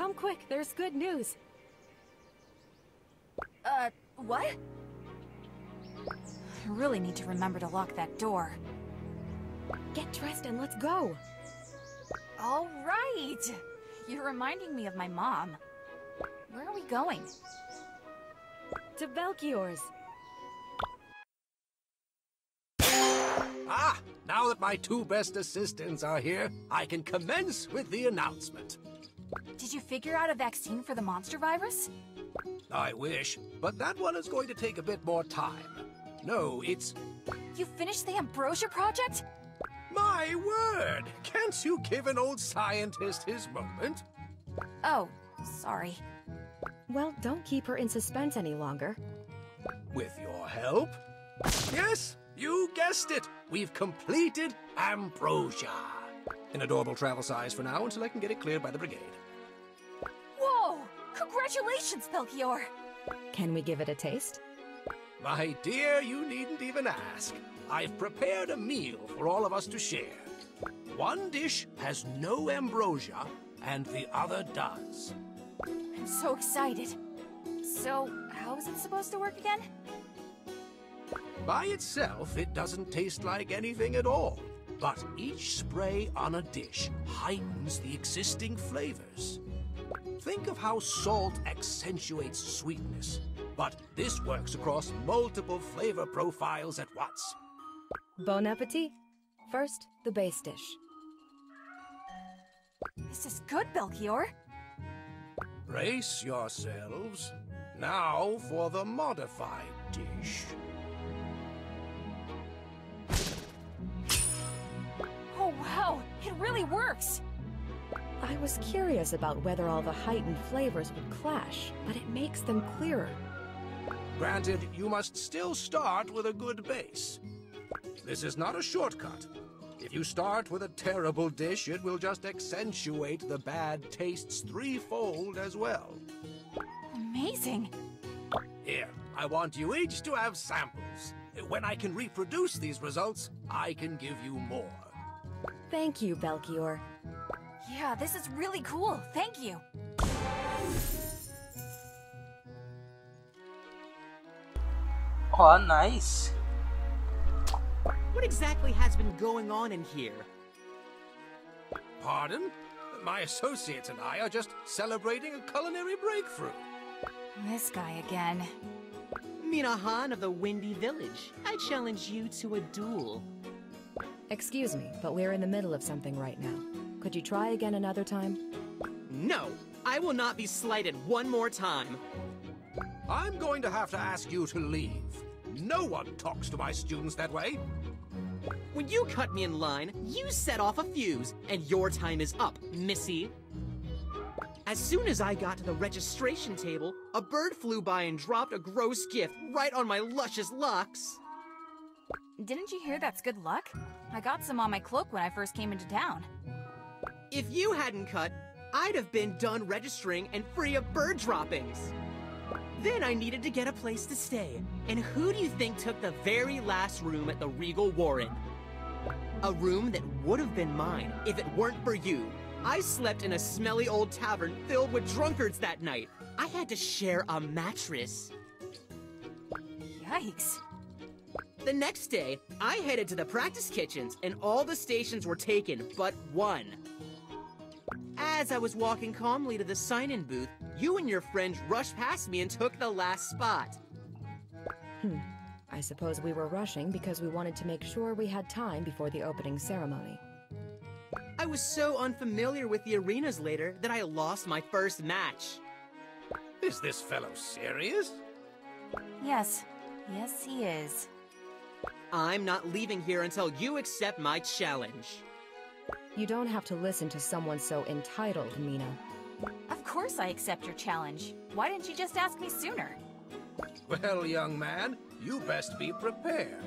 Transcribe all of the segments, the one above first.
Come quick, there's good news. Uh, what? I really need to remember to lock that door. Get dressed and let's go. All right! You're reminding me of my mom. Where are we going? To Belchior's. Ah, now that my two best assistants are here, I can commence with the announcement. Did you figure out a vaccine for the monster virus? I wish, but that one is going to take a bit more time. No, it's You finished the Ambrosia project? my word! Can't you give an old scientist his moment? Oh, sorry. Well, don't keep her in suspense any longer. With your help? Yes, you guessed it! We've completed Ambrosia. An adorable travel size for now until I can get it cleared by the brigade. Whoa! Congratulations, Belchior! Can we give it a taste? My dear, you needn't even ask. I've prepared a meal for all of us to share. One dish has no ambrosia, and the other does. I'm so excited. So, how is it supposed to work again? By itself, it doesn't taste like anything at all. But each spray on a dish heightens the existing flavors. Think of how salt accentuates sweetness. But this works across multiple flavor profiles at once. Bon appetit. First, the base dish. This is good, Belchior. Brace yourselves. Now for the modified dish. Wow! It really works! I was curious about whether all the heightened flavors would clash, but it makes them clearer. Granted, you must still start with a good base. This is not a shortcut. If you start with a terrible dish, it will just accentuate the bad tastes threefold as well. Amazing! Here, I want you each to have samples. When I can reproduce these results, I can give you more. Thank you, Belchior. Yeah, this is really cool. Thank you. Oh, nice. What exactly has been going on in here? Pardon? My associates and I are just celebrating a culinary breakthrough. This guy again. Mina Minahan of the Windy Village. I challenge you to a duel. Excuse me, but we're in the middle of something right now. Could you try again another time? No, I will not be slighted one more time. I'm going to have to ask you to leave. No one talks to my students that way. When you cut me in line, you set off a fuse, and your time is up, Missy. As soon as I got to the registration table, a bird flew by and dropped a gross gift right on my luscious locks. Didn't you hear that's good luck? I got some on my cloak when I first came into town. If you hadn't cut, I'd have been done registering and free of bird droppings. Then I needed to get a place to stay. And who do you think took the very last room at the Regal Warren? A room that would have been mine if it weren't for you. I slept in a smelly old tavern filled with drunkards that night. I had to share a mattress. Yikes. The next day, I headed to the practice kitchens, and all the stations were taken but one. As I was walking calmly to the sign in booth, you and your friend rushed past me and took the last spot. Hmm. I suppose we were rushing because we wanted to make sure we had time before the opening ceremony. I was so unfamiliar with the arenas later that I lost my first match. Is this fellow serious? Yes. Yes, he is. I'm not leaving here until you accept my challenge. You don't have to listen to someone so entitled, Mina. Of course I accept your challenge. Why didn't you just ask me sooner? Well, young man, you best be prepared.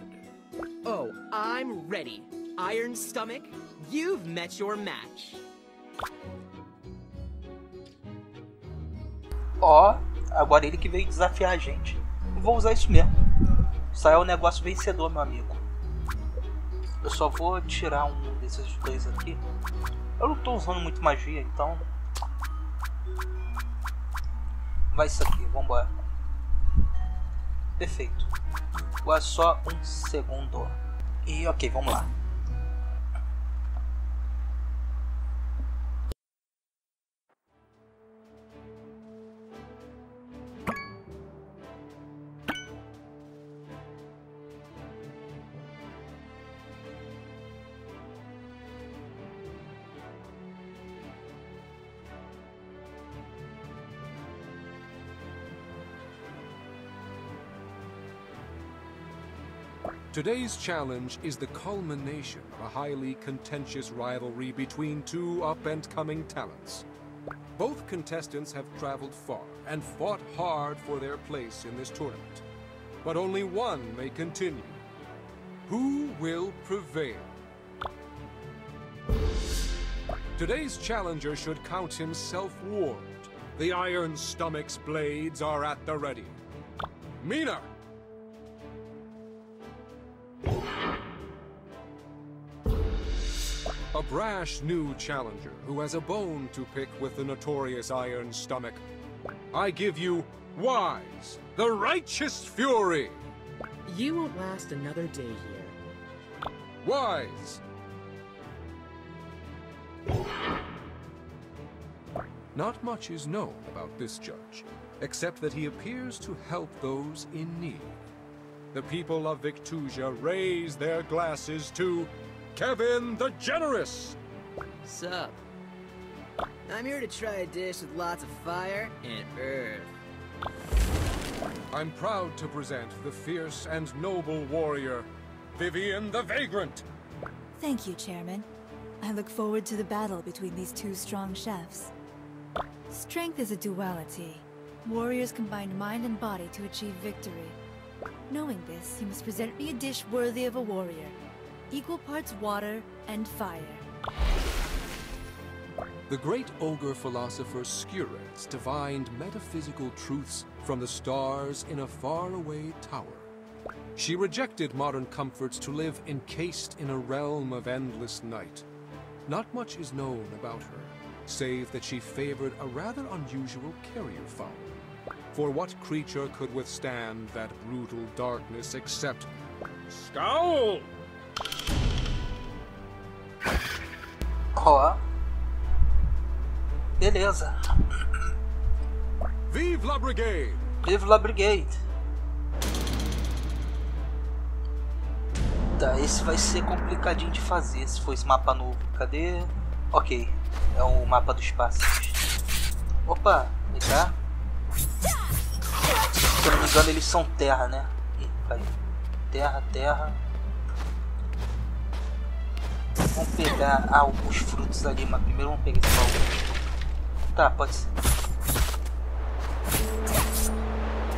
Oh, I'm ready. Iron Stomach, you've met your match. Ó, agora ele que veio desafiar a gente. Vou usar isso mesmo. É um negócio vencedor, meu amigo. Eu só vou tirar um desses dois aqui. Eu não tô usando muito magia, então. Vai isso aqui, vambora. Perfeito. Agora só um segundo. E ok, vamos lá. Today's challenge is the culmination of a highly contentious rivalry between two up-and-coming talents. Both contestants have traveled far and fought hard for their place in this tournament. But only one may continue. Who will prevail? Today's challenger should count himself warned. The Iron Stomach's blades are at the ready. Mina! Brash new challenger who has a bone to pick with the notorious Iron Stomach. I give you Wise, the Righteous Fury! You won't last another day here. Wise! Not much is known about this judge, except that he appears to help those in need. The people of Victusia raise their glasses to Kevin the Generous! Sup? I'm here to try a dish with lots of fire and earth. I'm proud to present the fierce and noble warrior, Vivian the Vagrant! Thank you, Chairman. I look forward to the battle between these two strong chefs. Strength is a duality. Warriors combine mind and body to achieve victory. Knowing this, you must present me a dish worthy of a warrior. Equal parts water and fire. The great ogre philosopher Skures divined metaphysical truths from the stars in a faraway tower. She rejected modern comforts to live encased in a realm of endless night. Not much is known about her, save that she favored a rather unusual carrier fowl. For what creature could withstand that brutal darkness except Scowl? Ó. Beleza. Vive la Brigade! Vive la Brigade. Tá, esse vai ser complicadinho de fazer se for esse mapa novo. Cadê? Ok, é o mapa do espaço. Opa, vem cá. Se eu não me engano eles são terra, né? Ih, caiu. Terra, terra. Vamos pegar os frutos ali, mas primeiro vamos pegar esse baú. Tá, pode ser.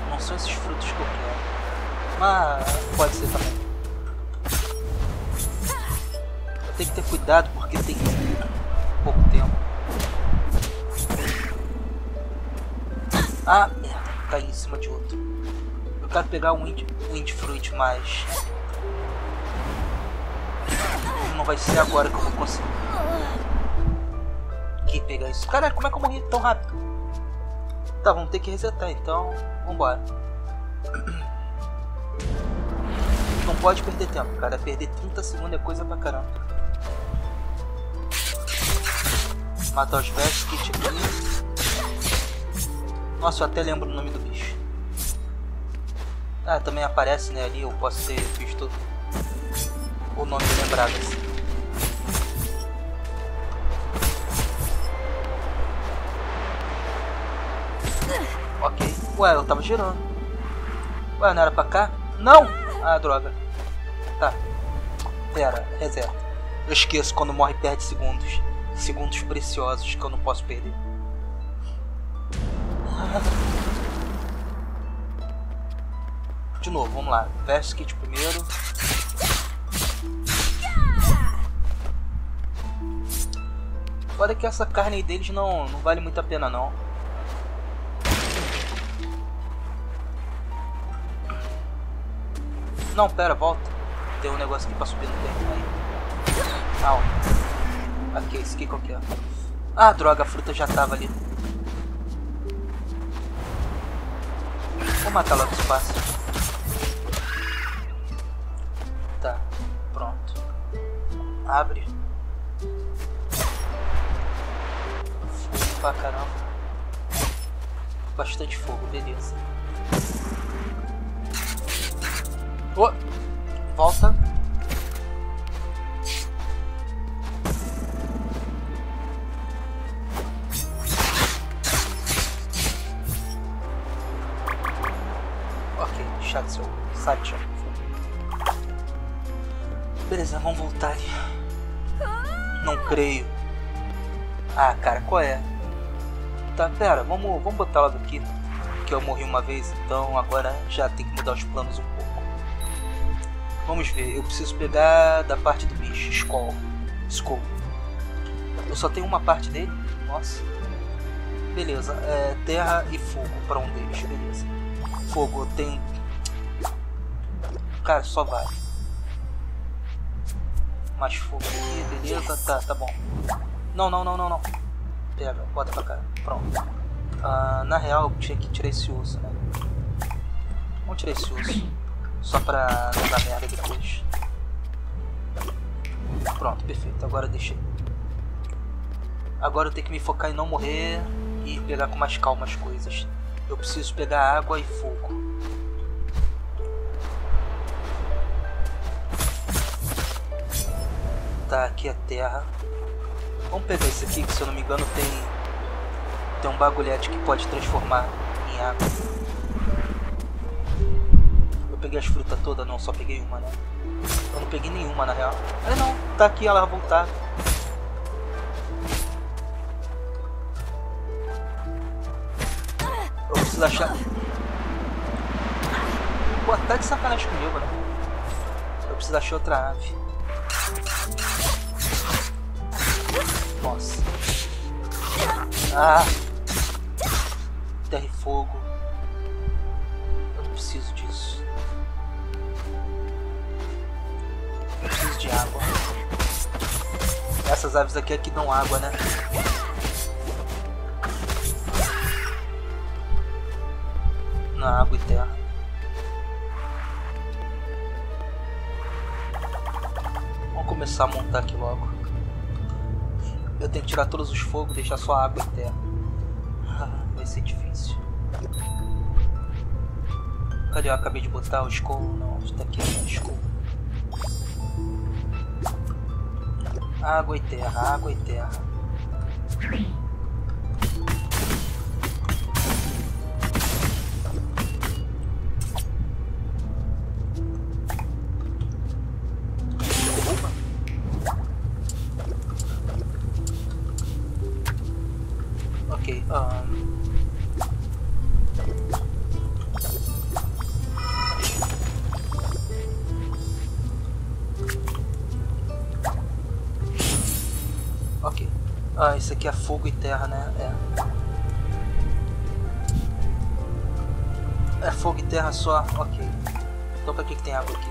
Não são esses frutos que eu quero. Mas pode ser também. Tem que ter cuidado porque tem pouco tempo. Ah, merda, caí em cima de outro. Eu quero pegar um Wind, wind Fruit, mas. Não vai ser agora que eu vou conseguir. Que pegar isso. Caralho, como é que eu morri tão rápido? Tá, vamos ter que resetar então. Vambora. Não pode perder tempo, cara. Perder 30 segundos é coisa pra caramba. Matar os versos kit aqui. Nossa, eu até lembro o nome do bicho. Ah, também aparece né, ali, eu posso ter visto o nome lembrado assim. Ok. Ué, eu tava girando. Ué, não era pra cá? Não! Ah, droga. Tá. Pera, reserva. Eu esqueço quando morre perde segundos. Segundos preciosos que eu não posso perder. De novo, vamos lá. Vest kit primeiro. Fora é que essa carne deles não, não vale muito a pena não. Não, pera, volta. Tem um negócio aqui pra subir no tempo aí. Calma. Aqui, esse aqui qualquer. É? Ah, droga, a fruta já tava ali. Vou matar logo os pássaros. Tá, pronto. Abre. Pra caramba. Bastante fogo, beleza. Oh, volta. Ok, chato seu. Sai, chato. Beleza, vamos voltar ali. Não creio. Ah, cara, qual é? Pera, vamos, vamos botar ela daqui. Que eu morri uma vez, então agora já tem que mudar os planos um pouco. Vamos ver, eu preciso pegar da parte do bicho, Skull. Skull. Eu só tenho uma parte dele? Nossa. Beleza, é terra e fogo para um deles, beleza. Fogo, eu tenho. Cara, só vai. Mais fogo aqui, beleza, tá, tá bom. Não, não, não, não, não. Pega, bota pra cá. Pronto. Ah, na real, eu tinha que tirar esse osso, né? Vamos tirar esse osso. Só pra não dar merda depois. Pronto, perfeito. Agora deixei. Agora eu tenho que me focar em não morrer e pegar com mais calma as coisas. Eu preciso pegar água e fogo. Tá, aqui a terra. Vamos pegar esse aqui, que se eu não me engano tem, tem um bagulhete que pode transformar em água. Eu peguei as frutas todas? Não, só peguei uma, né? Eu não peguei nenhuma, na real. É não, tá aqui, ela vai voltar. Eu preciso achar... Pô, tá de sacanagem comigo, né? Eu preciso achar outra ave. Nossa. Ah! Terra e fogo. Eu não preciso disso. Eu preciso de água. Essas aves aqui é que dão água, né? Na água e terra. Vamos começar a montar aqui logo. Eu tenho que tirar todos os fogos, deixar só água e terra. Vai ser difícil. Cadê? Eu acabei de botar o Skull. Não, está aqui o Skull. Água e terra, água e terra. Fogo e terra, né? É. É fogo e terra só, ok. Então pra que, que tem água aqui?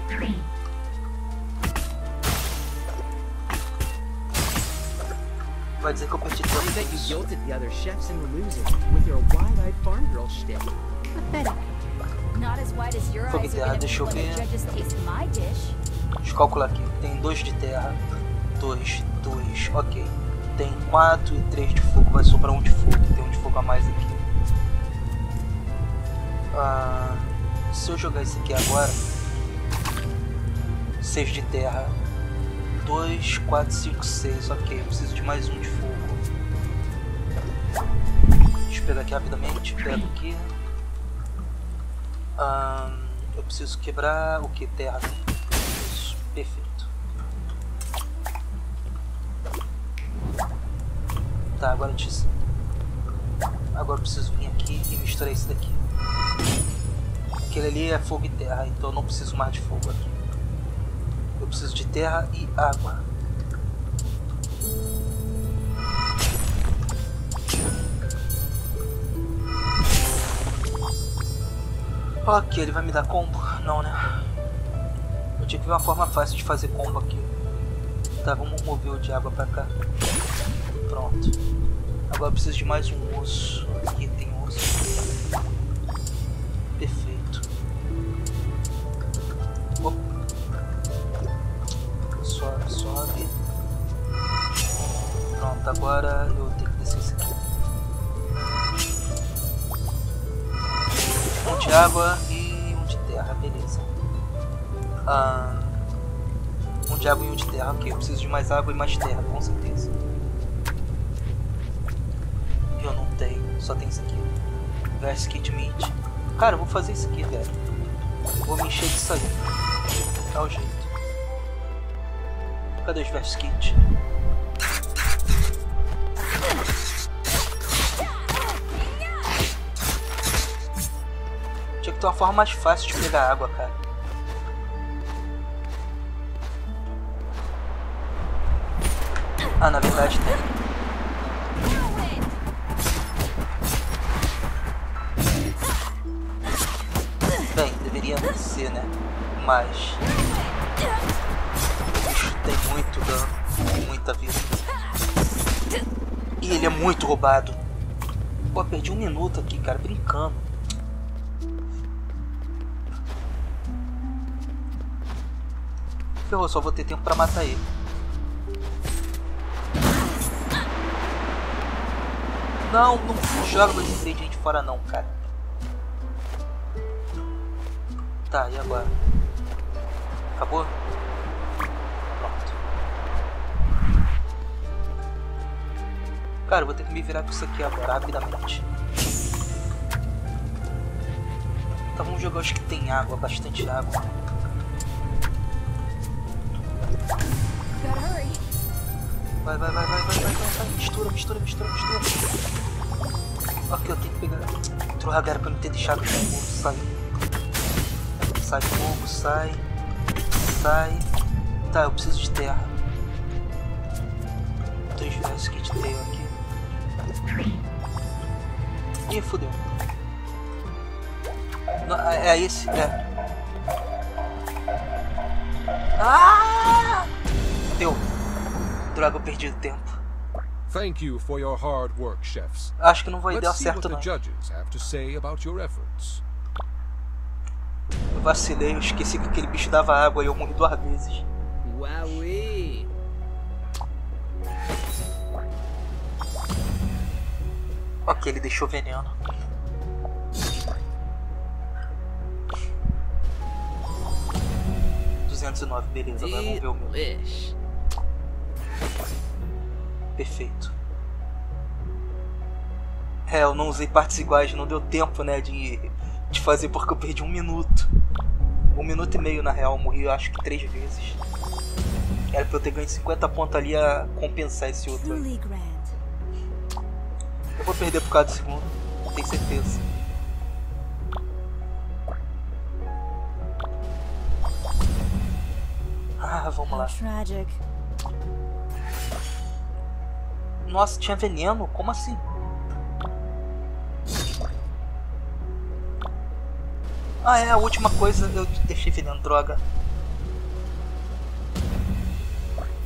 Vai dizer que eu perdi I bet you tempo. guilted the other chefs and were losing with your wide-eyed farm girl shtick. Pathetic. Not as wide as your Fogo eyes e are deixa eu ver. judges taste my dish. Deixa eu calcular aqui. Tem dois de terra, dois, dois, ok. Tem quatro e três de fogo, vai sobrar um de fogo. Tem um de fogo a mais aqui. Ah, se eu jogar isso aqui agora, seis de terra, dois, quatro, cinco, seis, ok. Eu preciso de mais um de fogo. Deixa eu pegar aqui rapidamente. Pego aqui. Ah, eu preciso quebrar o que? Terra. Isso, perfeito. Tá, agora eu te... Agora eu preciso vir aqui e misturar isso daqui. Aquele ali é fogo e terra, então eu não preciso mais de fogo aqui. Eu preciso de terra e água. Ok, ele vai me dar combo? Não, né? Eu tinha que ver uma forma fácil de fazer combo aqui. Tá, vamos mover o de água pra cá. Pronto. Agora preciso de mais um osso. Aqui tem um osso. Perfeito. Opa. Sobe, sobe. Pronto, agora eu tenho que descer isso aqui. Um de água e um de terra, beleza. Ah, um de água e um de terra, ok. Eu preciso de mais água e mais terra, com certeza. Só tem isso aqui. Verse Kit Meat. Cara, eu vou fazer isso aqui, velho. Vou me encher disso aí. Dá o jeito. Cadê os Verse Kit? Tinha que ter uma forma mais fácil de pegar água, cara. Ah, na verdade tem. E ele é muito roubado. Pô, perdi um minuto aqui, cara, brincando. Ferrou, só vou ter tempo pra matar ele. Não, não joga meus ingredientes fora não, cara. Tá, e agora? Acabou? Cara, eu vou ter que me virar com isso aqui agora, rapidamente. Tá, vamos jogar os que tem água, bastante água. Vai, vai, vai, vai, vai, vai, vai. Mistura, mistura, mistura, mistura. Ok, eu tenho que pegar. Droga, era pra eu não ter deixado o fogo sair. Sai fogo, sai. Sai. Tá, eu preciso de terra. Dois versos que te tenho aqui. Ih, fodeu. Não, é, é esse? É. Ah! Deu. Droga, eu perdi o tempo. Thank you for your hard work, chefs. Acho que não vai dar certo the não. judges have to say about your efforts. Eu vacilei, eu esqueci que aquele bicho dava água e eu morri duas vezes. Wowie. Ok, ele deixou veneno. Duzentos e nove, beleza, agora vamos ver o meu. Perfeito. É, eu não usei partes iguais, não deu tempo, né, de, de fazer porque eu perdi um minuto. Um minuto e meio, na real, eu morri acho que três vezes. Era pra eu ter ganho 50 pontos ali a compensar esse outro. Eu vou perder por causa do segundo, tenho certeza. Ah, vamos lá. tragic. Nossa, tinha veneno? Como assim? Ah, é, a última coisa eu deixei veneno, droga.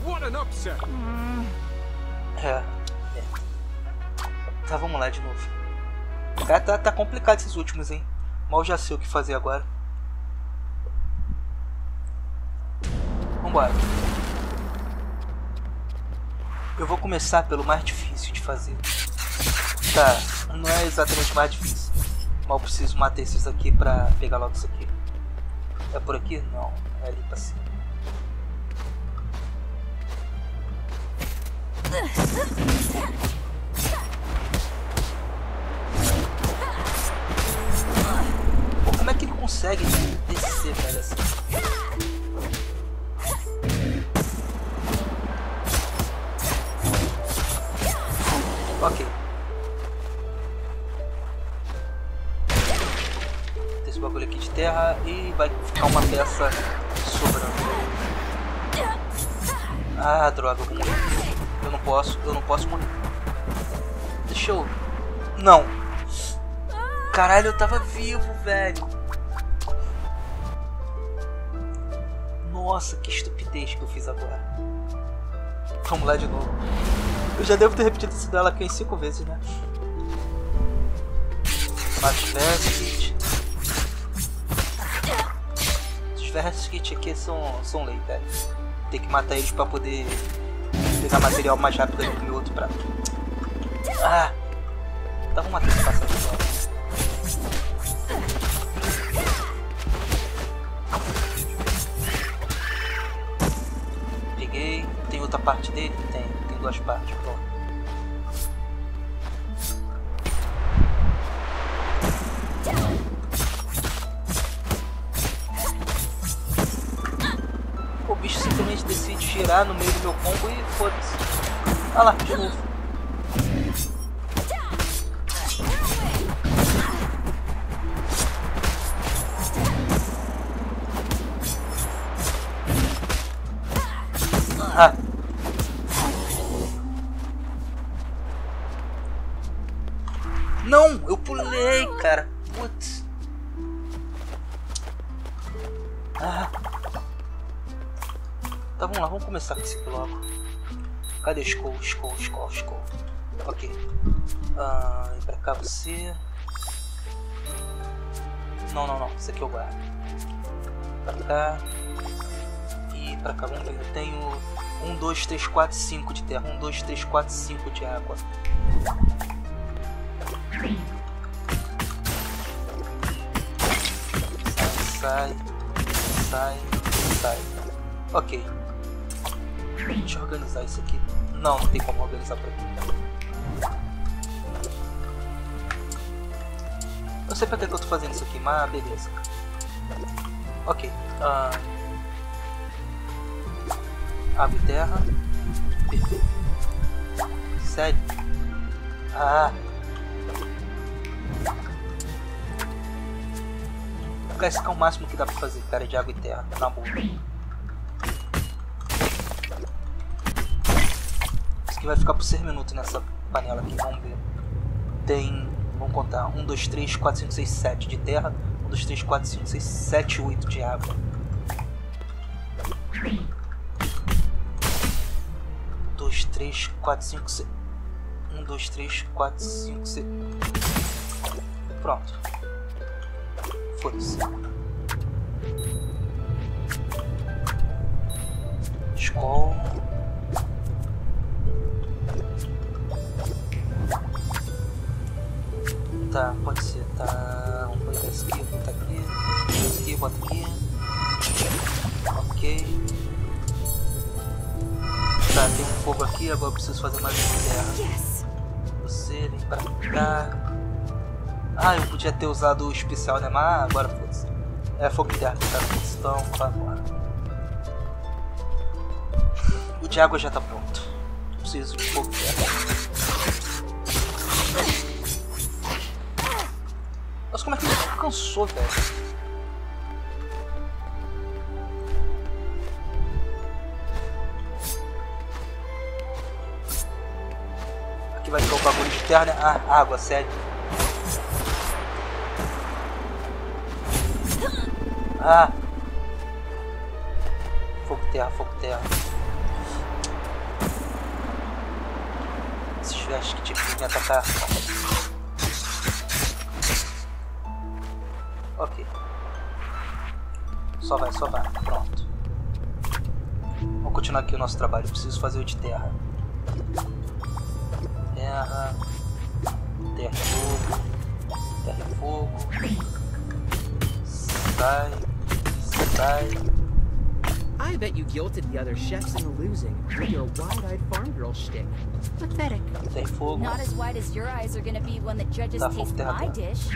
What an upset! É. Tá, vamos lá de novo. Cara, tá, tá complicado esses últimos, hein? Mal já sei o que fazer agora. Vambora. Eu vou começar pelo mais difícil de fazer. Tá, não é exatamente mais difícil. Mal preciso matar esses aqui pra pegar logo isso aqui. É por aqui? Não, é ali pra cima. consegue descer, velho, assim? Ok. Esse bagulho aqui de terra e vai ficar uma peça sobrando. Ah, droga, eu morrer. Eu não posso, eu não posso morrer. Deixa eu. Não. Caralho, eu tava vivo, velho. Nossa, que estupidez que eu fiz agora. Vamos lá de novo. Eu já devo ter repetido isso dela aqui em cinco vezes, né? Mas. Os Vestit aqui são, são lei, velho. ter que matar eles pra poder pegar material mais rápido ali pro meu outro prato. Ah! Então vamos matar esse pássaro parte dele? Tem. Tem duas partes. Pronto. O bicho simplesmente decide girar no meio do meu combo e foda-se. Olha lá, de novo. Cadê o Skull? Skull, Skull, Skull. Ok. Ah, pra cá você. Não, não, não. Esse aqui eu guardo. Pra cá. E pra cá, vamos ver. Eu tenho 1, 2, 3, 4, 5 de terra. 1, 2, 3, 4, 5 de água. Sai, sai, sai. Ok. Eu organizar isso aqui. Não, não tem como organizar por aqui. Eu sei pra que eu tô fazendo isso aqui, mas beleza. Ok. Ah, água e terra. Perfeito. Sério? Ah. Cara, esse aqui é o máximo que dá pra fazer, cara, de água e terra, na boa. Vai ficar por 6 minutos nessa panela aqui, vamos ver. Tem, vamos contar, 1, 2, 3, 4, 5, 6, 7 de terra, 1, 2, 3, 4, 5, 6, 7, 8 de água. 2, 3, 4, 5, 6. 1, 2, 3, 4, 5, 6. Pronto. Foda-se. Skull. Tá, pode ser. Tá. Vamos botar esse aqui, botar aqui. Esse aqui, bota aqui. Ok. Tá, tem um fogo aqui, agora eu preciso fazer mais uma terra. Yes! Você vem pra cá. Ah, eu podia ter usado o especial, né? Mas agora foda-se. É fogo de terra tá questão, vamos lá. O de água já tá pronto. Preciso de fogo de terra. Nossa, como é que ele cansou, velho? Aqui vai ficar o bagulho de terra, né? Ah, água, sério. Ah! Fogo, terra, fogo, terra. Esses vestes que tinha que me atacar. Só vai, só vai. Pronto. Vamos continuar aqui o nosso trabalho. Eu preciso fazer o de terra. Terra. Terra e fogo. Terra e fogo. Sai. Sai. I bet you guilted the other chefs into losing with your wide-eyed farm girl shtick. Pathetic. Terra e fogo. Not as wide as your eyes are gonna be when the judges Tá, taste my dish.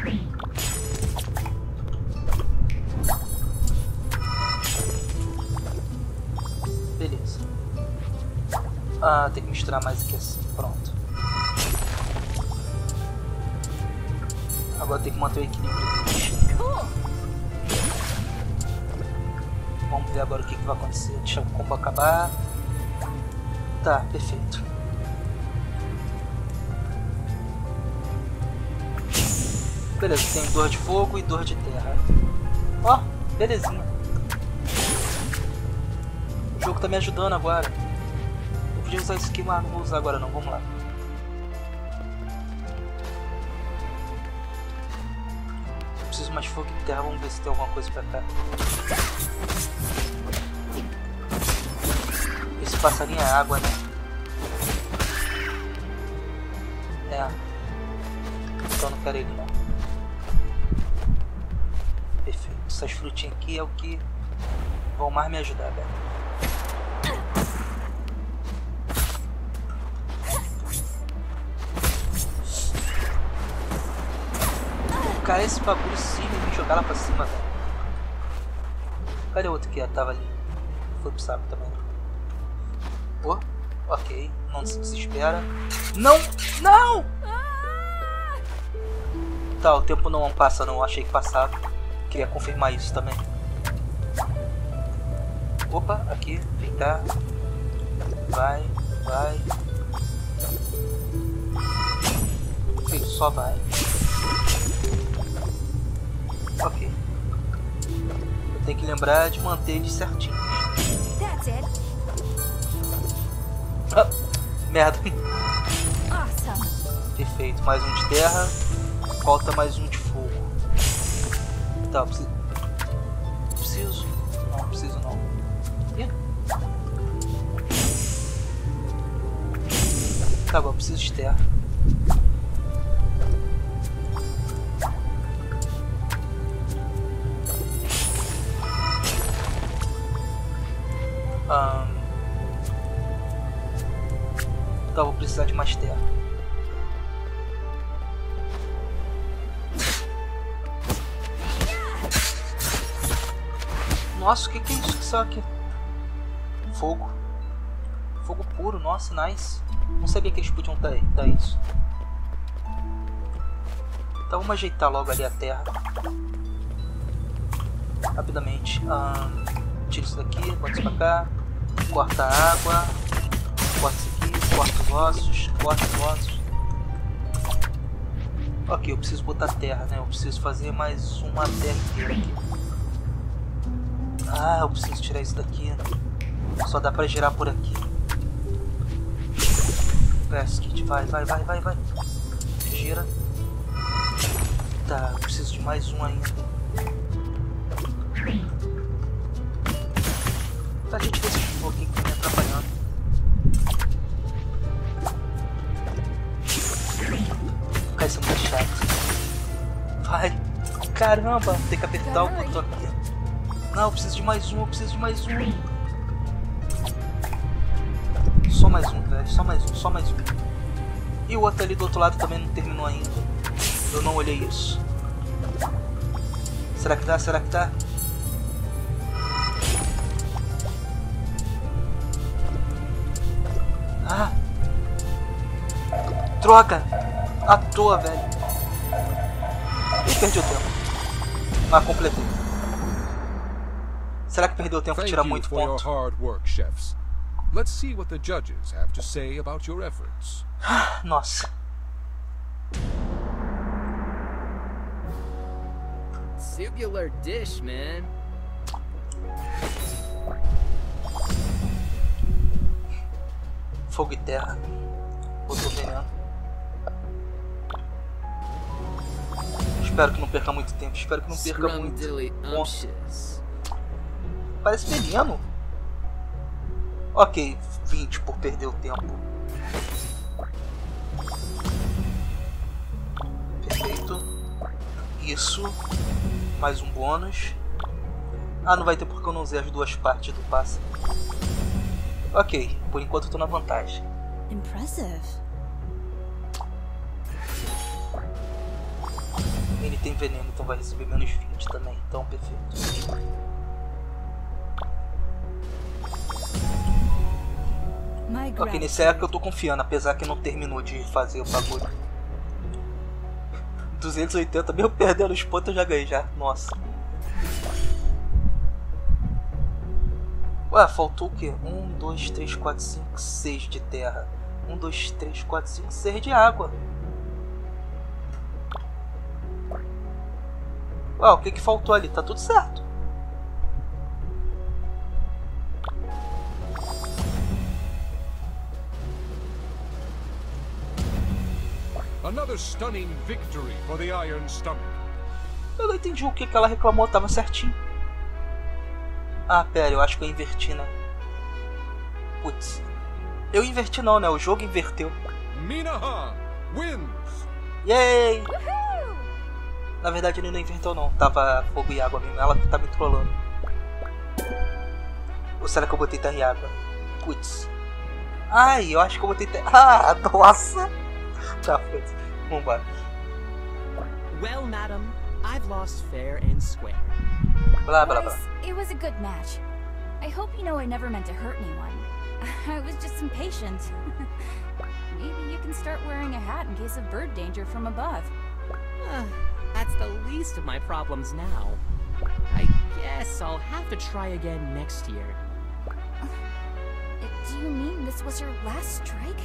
Ah, tem que misturar mais aqui assim. Pronto. Agora tem que manter o equilíbrio! Vamos ver agora o que, que vai acontecer. Deixa o combo acabar. Tá, perfeito. Beleza, tem dor de fogo e dor de terra. Ó, belezinha. O jogo tá me ajudando agora. Podia usar aqui, mas não vou usar agora não. Vamos lá. Preciso mais fogo e terra. Vamos ver se tem alguma coisa pra cá. passarinho é água, né? É. Então não quero ele não. Perfeito. Essas frutinhas aqui é o que vão mais me ajudar, velho. Cara, esse bagulho sim me jogar lá pra cima, velho. Cadê o outro que tava ali? Foi pro saco também. Oh, ok. Não se desespera. Não! Não! Tá, o tempo não passa não. Achei que passava. Queria confirmar isso também. Opa, aqui. Vem cá. Vai, vai. Filho, só vai. Ok. Eu tenho que lembrar de manter eles it. Ah, merda. Awesome. Perfeito. Mais um de terra. Falta mais um de fogo. Tá, eu preciso. Preciso. Não, preciso não. Ih. Tá, eu preciso de terra. O que? Fogo. Fogo puro, nossa, nice. Não sabia que eles podiam dar, dar isso. Então vamos ajeitar logo ali a terra. Rapidamente. Tira isso daqui, bota isso pra cá. Corta a água. Corta isso aqui, corta os ossos, corta os ossos. Ok, eu preciso botar terra, né? Eu preciso fazer mais uma terra aqui. Ah, eu preciso tirar isso daqui. Só dá pra girar por aqui. Kit, vai, vai, vai, vai, vai. Gira. Tá, eu preciso de mais um ainda. Pra gente ver se esse pouquinho tá me atrapalhando. Cara, isso é muito chato. Vai. Caramba, tem que apertar o botão aqui. Não, eu preciso de mais um, eu preciso de mais um. Só mais um, velho. Só mais um, só mais um. E o outro ali do outro lado também não terminou ainda. Eu não olhei isso. Será que dá? Será que dá? Ah! Droga! À toa, velho. E perdi o tempo. Mas completei. Será que perdeu tempo Thank tirar muito for your ponto? hard work, chefs. Let's see what the judges have to say about your efforts. Nossa. Singular dish, man. Fogo e terra. Botou veneno. Espero que não perca muito tempo. Espero que não perca muito. Ponto. Parece veneno. Ok, 20 por perder o tempo. Perfeito. Isso. Mais um bônus. Ah, não vai ter porque eu não usei as duas partes do passe. Ok, por enquanto eu tô na vantagem. Impressive. Ele tem veneno, então vai receber menos 20 também. Então, perfeito. Ok, nesse é que eu tô confiando, apesar que não terminou de fazer o bagulho. 280, mesmo perdendo os pontos eu já ganhei já. Nossa. Ué, faltou o quê? 1, 2, 3, 4, 5, 6 de terra. 1, 2, 3, 4, 5, 6 de água. Ué, o que que faltou ali? Tá tudo certo. Another stunning victory for the Iron Stomach. Eu não entendi o que, que ela reclamou, tava certinho. Ah, pera, eu acho que eu inverti, né? Putz. Eu inverti não, né? O jogo inverteu. Minahan wins! Yay! Woohoo! Na verdade ele não inventou não. Tava fogo e água mesmo. Ela que tá me trollando. Ou será que eu botei terra e água? Putz. Ai, eu acho que eu botei terra. Ah, nossa! Tá, foda-se. Vambora. Well, madam, I've lost fair and square. Blá, blá, blá. Boys, it was a good match. I hope you know I never meant to hurt anyone. I was just impatient. Maybe you can start wearing a hat in case of bird danger from above. Ah, That's the least of my problems now. I guess I'll have to try again next year. Uh, Do you mean this was your last strike?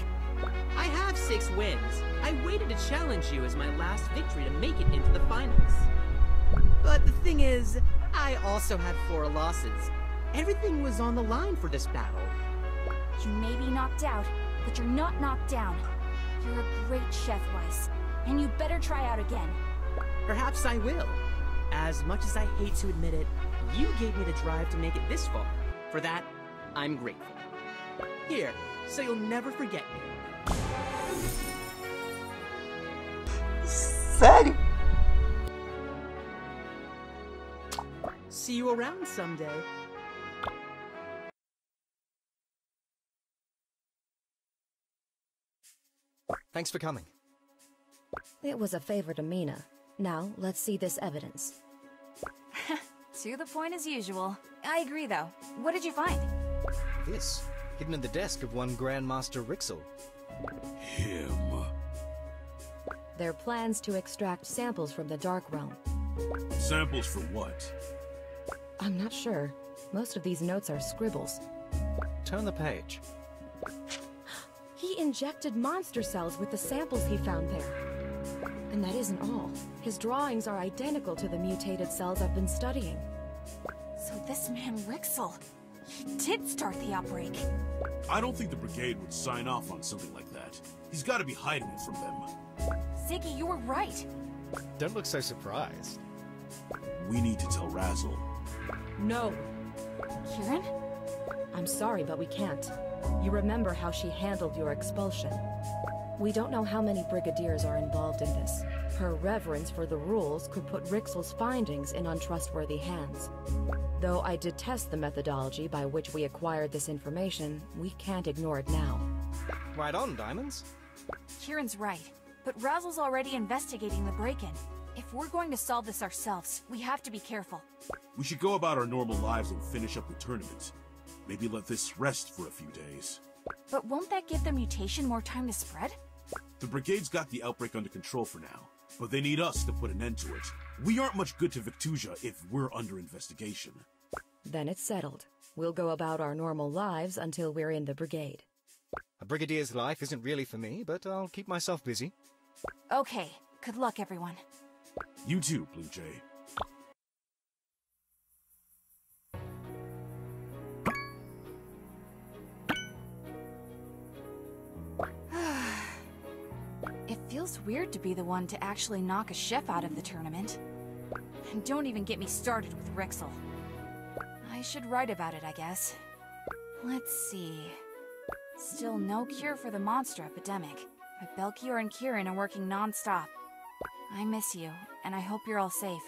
I have six wins. I waited to challenge you as my last victory to make it into the finals. But the thing is, I also had four losses. Everything was on the line for this battle. You may be knocked out, but you're not knocked down. You're a great chef, Weiss, and you better try out again. Perhaps I will. As much as I hate to admit it, you gave me the drive to make it this far. For that, I'm grateful. Here, so you'll never forget me. Sério? See you around someday. Thanks for coming. It was a favor to Mina. Now, let's see this evidence. To the point as usual. I agree, though. What did you find? This, hidden in the desk of one Grandmaster Rixel. Him. Their plans to extract samples from the Dark Realm. Samples for what? I'm not sure. Most of these notes are scribbles. Turn the page. He injected monster cells with the samples he found there. And that isn't all. His drawings are identical to the mutated cells I've been studying. So this man Rixel, he did start the outbreak. I don't think the brigade would sign off on something like that. He's got to be hiding it from them. Ziggy, you were right. Don't look so surprised. We need to tell Razzle. No. Kieran? I'm sorry, but we can't. You remember how she handled your expulsion. We don't know how many brigadiers are involved in this. Her reverence for the rules could put Rixel's findings in untrustworthy hands. Though I detest the methodology by which we acquired this information, we can't ignore it now. Right on, Diamonds. Kieran's right. But Razzle's already investigating the break-in. If we're going to solve this ourselves, we have to be careful. We should go about our normal lives and finish up the tournament. Maybe let this rest for a few days. But won't that give the mutation more time to spread? The brigade's got the outbreak under control for now, but they need us to put an end to it. We aren't much good to Victusia if we're under investigation. Then it's settled. We'll go about our normal lives until we're in the brigade. A brigadier's life isn't really for me, but I'll keep myself busy. Okay. Good luck, everyone. You too, Blue Jay. Feels weird to be the one to actually knock a chef out of the tournament. And don't even get me started with Rixel. I should write about it, I guess. Let's see. Still no cure for the monster epidemic, but Belkior and Kieran are working non-stop. I miss you, and I hope you're all safe.